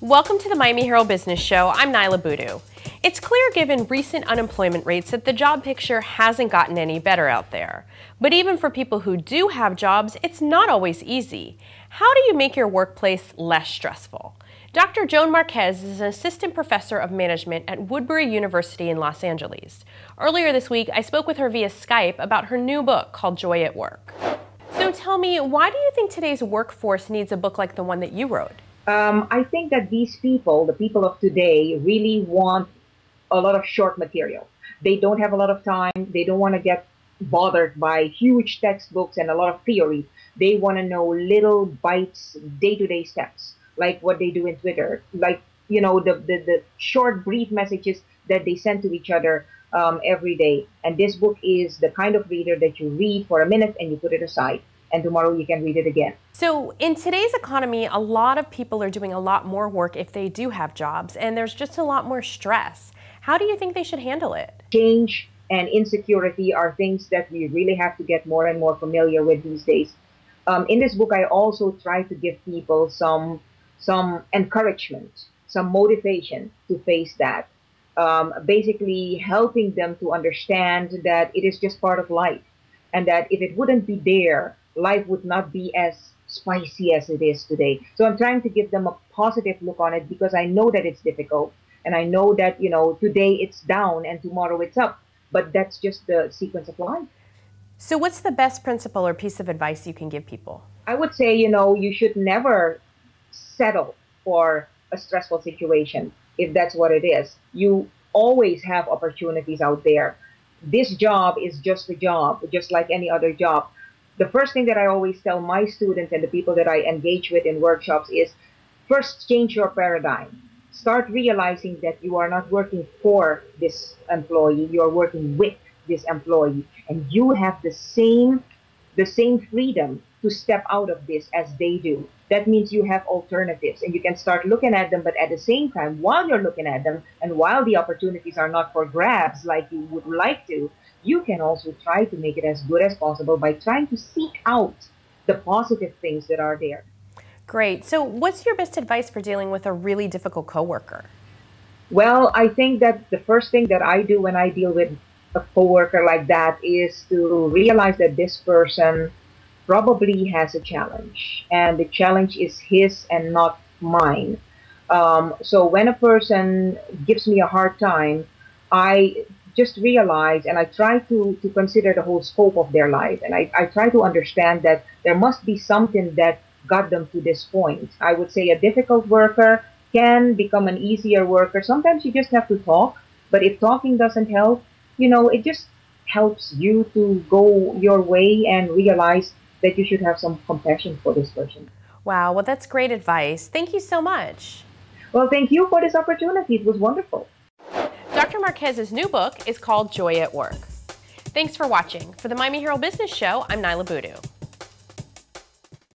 Welcome to the Miami Herald Business Show. I'm Niala Boodhoo. It's clear given recent unemployment rates that the job picture hasn't gotten any better out there. But even for people who do have jobs, it's not always easy. How do you make your workplace less stressful? Dr. Joan Marques is an assistant professor of management at Woodbury University in Los Angeles. Earlier this week, I spoke with her via Skype about her new book called Joy at Work. So tell me, why do you think today's workforce needs a book like the one that you wrote? Um, I think that these people, the people of today, really want a lot of short material. They don't have a lot of time. They don't want to get bothered by huge textbooks and a lot of theory. They want to know little bites, day-to-day steps, like what they do in Twitter, like you know the the, the short, brief messages that they send to each other um, every day. And this book is the kind of reader that you read for a minute and you put it aside and tomorrow you can read it again. So, in today's economy, a lot of people are doing a lot more work if they do have jobs, and there's just a lot more stress. How do you think they should handle it? Change and insecurity are things that we really have to get more and more familiar with these days. Um, in this book, I also try to give people some some encouragement, some motivation to face that. Um, basically, helping them to understand that it is just part of life, and that if it wouldn't be there, life would not be as spicy as it is today. So I'm trying to give them a positive look on it because I know that it's difficult and I know that, you know, today it's down and tomorrow it's up, but that's just the sequence of life. So what's the best principle or piece of advice you can give people? I would say, you know, you should never settle for a stressful situation if that's what it is. You always have opportunities out there. This job is just a job, just like any other job the first thing that I always tell my students and the people that I engage with in workshops is first change your paradigm. Start realizing that you are not working for this employee, you are working with this employee, and you have the same the same freedom to step out of this as they do. That means you have alternatives and you can start looking at them, but at the same time, while you're looking at them and while the opportunities are not for grabs like you would like to, you can also try to make it as good as possible by trying to seek out the positive things that are there. Great. So, what's your best advice for dealing with a really difficult coworker? Well, I think that the first thing that I do when I deal with a coworker like that is to realize that this person probably has a challenge, and the challenge is his and not mine. Um, so when a person gives me a hard time, I just realize and I try to, to consider the whole scope of their life. And I, I try to understand that there must be something that got them to this point. I would say a difficult worker can become an easier worker. Sometimes you just have to talk, but if talking doesn't help, you know, it just helps you to go your way and realize that you should have some compassion for this person. Wow, well, that's great advice. Thank you so much. Well, thank you for this opportunity. It was wonderful. Dr. Marques's new book is called Joy at Work. Thanks for watching. For the Miami Herald Business Show, I'm Niala Boodhoo.